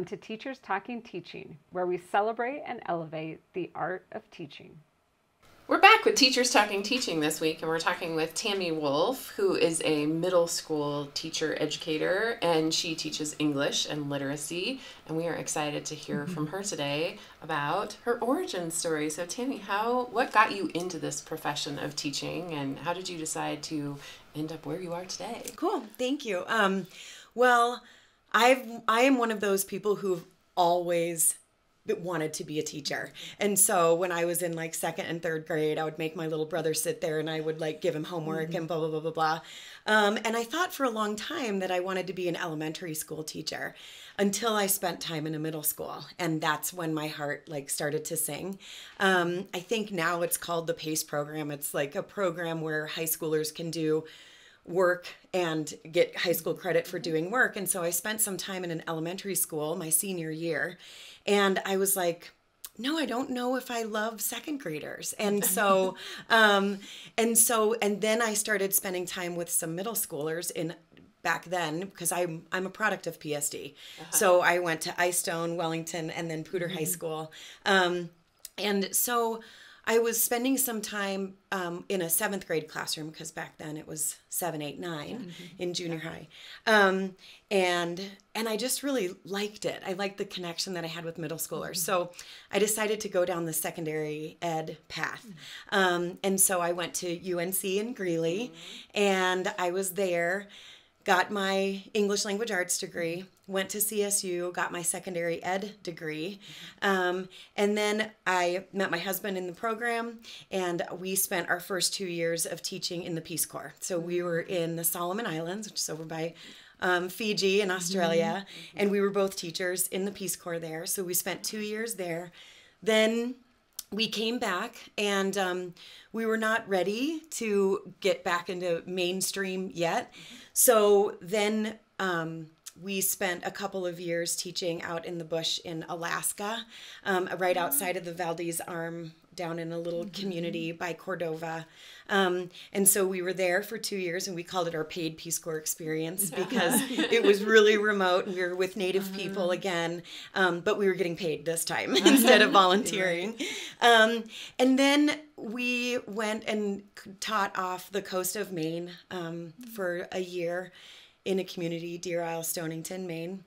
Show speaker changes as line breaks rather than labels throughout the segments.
Welcome to Teachers Talking Teaching, where we celebrate and elevate the art of teaching.
We're back with Teachers Talking Teaching this week, and we're talking with Tami Wolff, who is a middle school teacher educator, and she teaches English and literacy. And we are excited to hear from her today about her origin story. So, Tami, how what got you into this profession of teaching, and how did you decide to end up where you are today?
Cool, thank you. Um, well, I've I am one of those people who've always wanted to be a teacher. And so when I was in like second and third grade, I would make my little brother sit there and I would like give him homework mm-hmm. and blah, blah, blah, blah, blah. Um, and I thought for a long time that I wanted to be an elementary school teacher until I spent time in a middle school. And that's when my heart like started to sing. Um, I think now it's called the PACE program. It's like a program where high schoolers can do work and get high school credit for doing work. And so I spent some time in an elementary school my senior year. And I was like, no, I don't know if I love second graders. And so, um, and so, and then I started spending time with some middle schoolers in back then because I'm I'm a product of PSD. Uh-huh. So I went to Eyestone, Wellington, and then Poudre mm-hmm. High School. Um, and so I was spending some time um, in a seventh grade classroom because back then it was seven, eight, nine mm-hmm. in junior high, um, and and I just really liked it. I liked the connection that I had with middle schoolers. Mm-hmm. So I decided to go down the secondary ed path, mm-hmm. um, and so I went to UNC in Greeley, mm-hmm. and I was there got my English language arts degree, went to CSU, got my secondary ed degree, um, and then I met my husband in the program, and we spent our first two years of teaching in the Peace Corps. So we were in the Solomon Islands, which is over by um, Fiji in Australia, mm-hmm. and we were both teachers in the Peace Corps there. So we spent two years there. Then we came back and um, we were not ready to get back into mainstream yet. So then um, we spent a couple of years teaching out in the bush in Alaska, um, right outside of the Valdez Arm down in a little mm-hmm. community by Cordova. Um, and so we were there for two years and we called it our paid Peace Corps experience because it was really remote and we were with Native uh-huh. people again, um, but we were getting paid this time instead of volunteering. Um, and then we went and taught off the coast of Maine um, for a year in a community, Deer Isle, Stonington, Maine.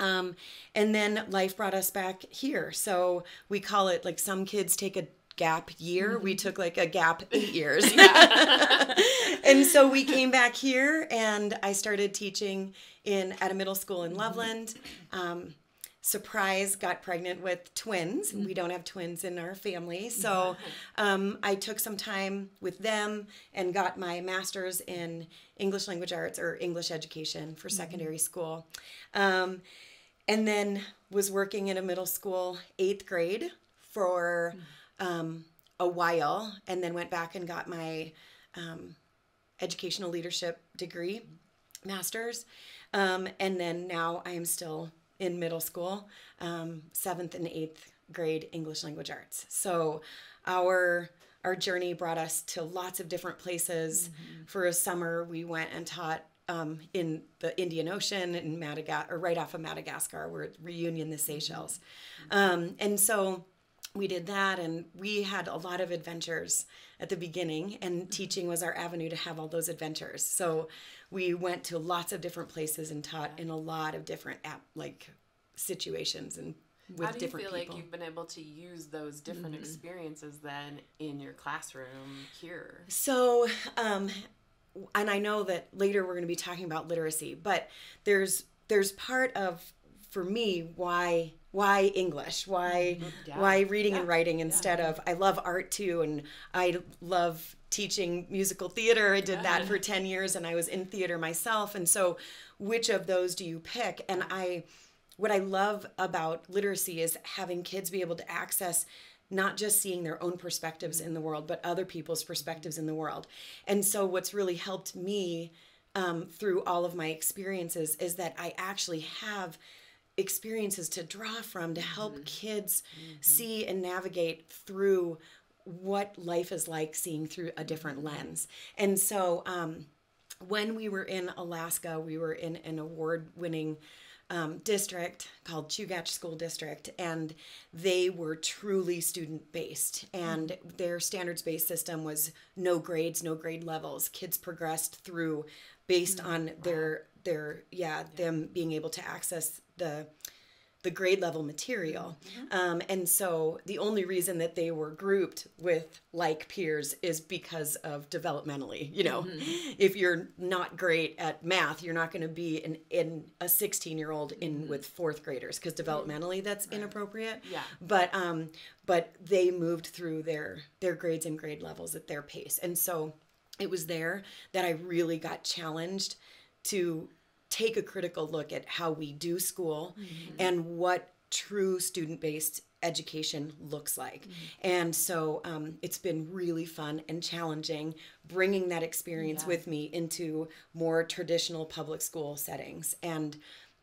Um, and then life brought us back here. So we call it like some kids take a gap year. Mm-hmm. We took like a gap eight years. and so we came back here and I started teaching in at a middle school in mm-hmm. Loveland. Um, surprise got pregnant with twins mm-hmm. we don't have twins in our family so um, i took some time with them and got my master's in english language arts or english education for mm-hmm. secondary school um, and then was working in a middle school eighth grade for mm-hmm um, a while and then went back and got my um, educational leadership degree, master's. Um, and then now I am still in middle school, um, seventh and eighth grade English language arts. So our our journey brought us to lots of different places. Mm-hmm. For a summer, we went and taught um, in the Indian Ocean in Madagascar, or right off of Madagascar, where Reunion, the Seychelles. Mm-hmm. Um, and so we did that and we had a lot of adventures at the beginning and mm-hmm. teaching was our avenue to have all those adventures so we went to lots of different places and taught in a lot of different app like situations and with
How do you
different
feel
people.
like you've been able to use those different mm-hmm. experiences then in your classroom here?
So, um, and I know that later we're going to be talking about literacy, but there's there's part of for me why why English? Why mm-hmm. yeah. why reading yeah. and writing instead yeah. of I love art too and I love teaching musical theater. I did that for 10 years and I was in theater myself and so which of those do you pick? And I what I love about literacy is having kids be able to access not just seeing their own perspectives in the world, but other people's perspectives in the world. And so, what's really helped me um, through all of my experiences is that I actually have experiences to draw from to help mm-hmm. kids mm-hmm. see and navigate through what life is like seeing through a different mm-hmm. lens. And so um, when we were in Alaska, we were in an award winning um, district called Chugach School District, and they were truly student based. And their standards based system was no grades, no grade levels. Kids progressed through based on their their yeah, them being able to access the the grade level material. Um, and so the only reason that they were grouped with like peers is because of developmentally. You know, if you're not great at math, you're not going to be in, in a 16 year old in with fourth graders because developmentally that's inappropriate.
Yeah.
But um, but they moved through their their grades and grade levels at their pace, and so it was there that I really got challenged to take a critical look at how we do school mm-hmm. and what true student based education looks like. Mm-hmm. And so um, it's been really fun and challenging bringing that experience with me into more traditional public school settings. And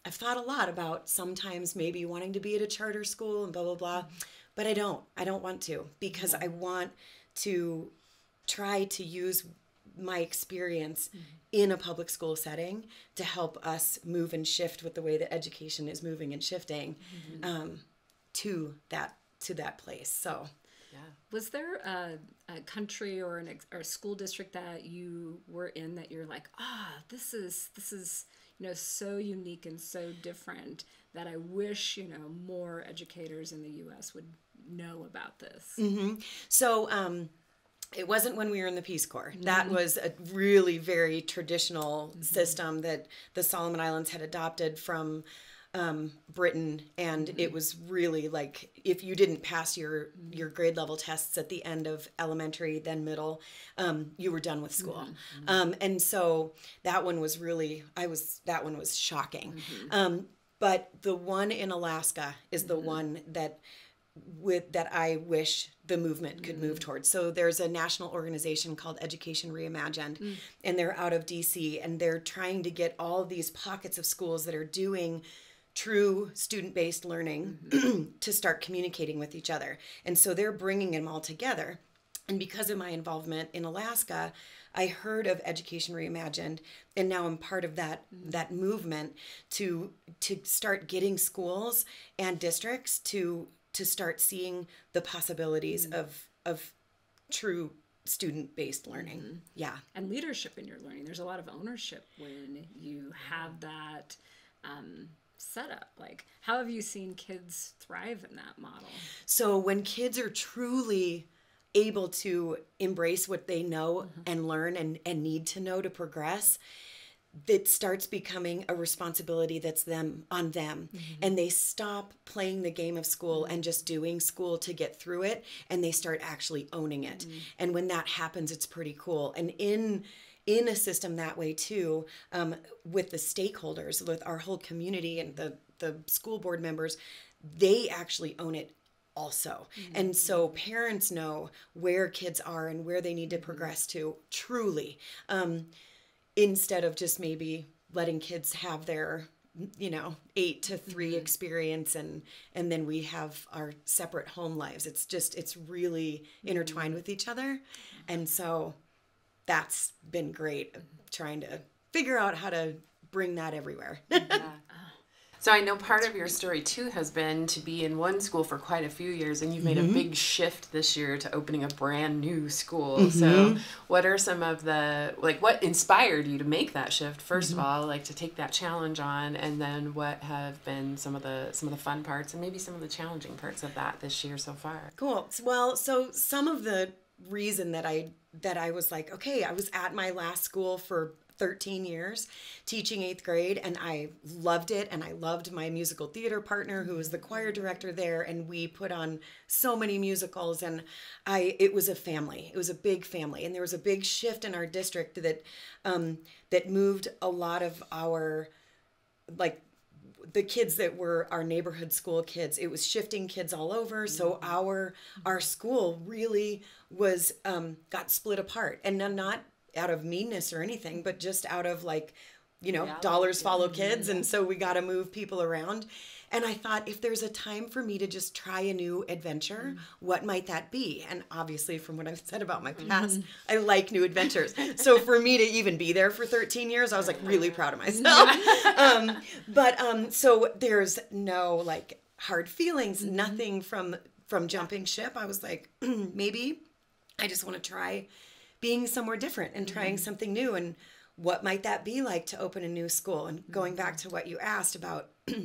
I've thought a lot about sometimes maybe wanting to be at a charter school and blah, blah, blah. Mm-hmm. But I don't. I don't want to because I want to try to use my experience in a public school setting to help us move and shift with the way that education is moving and shifting um, to that to that place. So yeah.
Was there a, a country or an ex- or a school district that you were in that you're like, ah, this is this is you know so unique and so different that I wish you know more educators in the U.S. would know about this.
So um, it wasn't when we were in the Peace Corps. That was a really very traditional system that the Solomon Islands had adopted from um, Britain, and it was really like if you didn't pass your your grade level tests at the end of elementary, then middle, um, you were done with school. Um, and so that one was really I was that one was shocking. Um, but the one in Alaska is the one that with that I wish the movement could move mm. towards. So there's a national organization called Education Reimagined, mm. and they're out of DC, and they're trying to get all these pockets of schools that are doing true student-based learning mm-hmm. to start communicating with each other. And so they're bringing them all together. And because of my involvement in Alaska, I heard of Education Reimagined, and now I'm part of that mm. that movement to to start getting schools and districts to to start seeing the possibilities mm. of of true student based learning. Mm-hmm. Yeah.
and leadership in your learning. There's a lot of ownership when you have that um, setup. Like, how have you seen kids thrive in that model?
So when kids are truly able to embrace what they know mm-hmm. and learn and, and need to know to progress, that starts becoming a responsibility that's them on them. And they stop playing the game of school and just doing school to get through it and they start actually owning it. And when that happens it's pretty cool. And in in a system that way too um, with the stakeholders with our whole community and the the school board members they actually own it also. And so parents know where kids are and where they need to progress to truly, um, instead of just maybe letting kids have their you know eight to 3 mm-hmm. experience and and then we have our separate home lives. It's just it's really mm-hmm. intertwined with each other. And so that's been great trying to figure out how to bring that everywhere
So I know part of your story too has been to be in one school for quite a few years, and you've made a mm-hmm. big shift this year to opening a brand new school. So, mm-hmm. what are some of the like what inspired you to make that shift? 1st of mm-hmm. all, like to take that challenge on, and then what have been some of the some of the fun parts and maybe some of the challenging parts of that this year so far?
Cool. Well, so some of the reason that I that I was like, okay, I was at my last school for 13 years teaching 8th grade and I loved it and I loved my musical theater partner who was the choir director there and we put on so many musicals and I it was a family. It was a big family and there was a big shift in our district that um that moved a lot of our like the kids that were our neighborhood school kids it was shifting kids all over so our our school really was um got split apart and not out of meanness or anything but just out of like you know,
Reality,
dollars
yeah.
follow kids. And so we got to move people around. And I thought, if there's a time for me to just try a new adventure, what might that be? And obviously, from what I've said about my past, I like new adventures. So for me to even be there for 13 years, I was like really proud of myself. um, but um, so there's no like hard feelings, nothing from from jumping ship. I was like, maybe I just want to try being somewhere different and trying mm-hmm. something new and what might that be like to open a new school? And mm-hmm. going back to what you asked about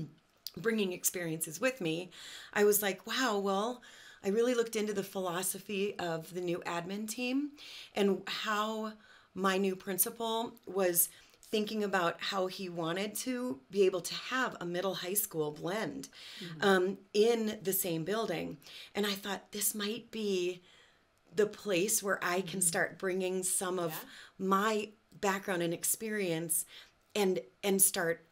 bringing experiences with me i was like wow well i really looked into the philosophy of the new admin team and how my new principal was thinking about how he wanted to be able to have a middle high school blend mm-hmm. um, in the same building. And i thought this might be the place where I can mm-hmm. start bringing some of my background and experience and and start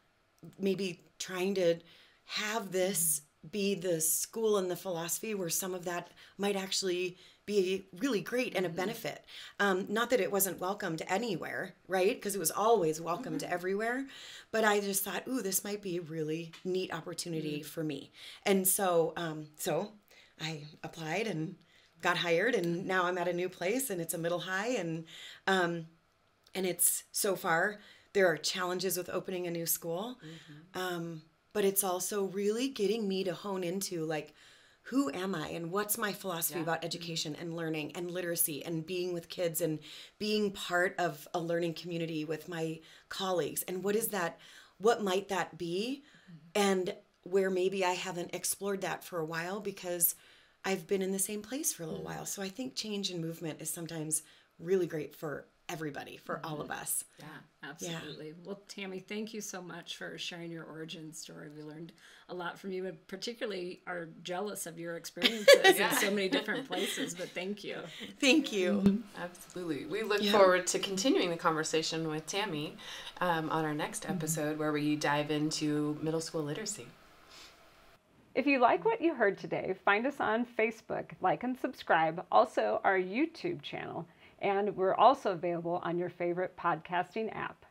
maybe trying to have this mm-hmm. be the school and the philosophy where some of that might actually be really great and a mm-hmm. benefit. Um, not that it wasn't welcomed anywhere, right? Because it was always welcomed everywhere. But I just thought, ooh, this might be a really neat opportunity mm. for me. And so, um, so I applied and got hired, and now I'm at a new place, and it's a middle high, and um, and it's so far there are challenges with opening a new school. Um, but it's also really getting me to hone into like who am i and what's my philosophy about education and learning and literacy and being with kids and being part of a learning community with my colleagues and what is that what might that be? And where maybe i haven't explored that for a while because i've been in the same place for a little mm. while so i think change and movement is sometimes really great for everybody for all mm-hmm. of us
Yeah, absolutely. Well, Tami, thank you so much for sharing your origin story. We learned a lot from you, and particularly are jealous of your experiences in so many different places. But thank you.
thank you mm-hmm.
Absolutely. We look
Yeah.
forward to continuing the conversation with Tami um, on our next episode where we dive into middle school literacy.
If you like what you heard today, find us on Facebook, like and subscribe, also our YouTube channel, and we're also available on your favorite podcasting app.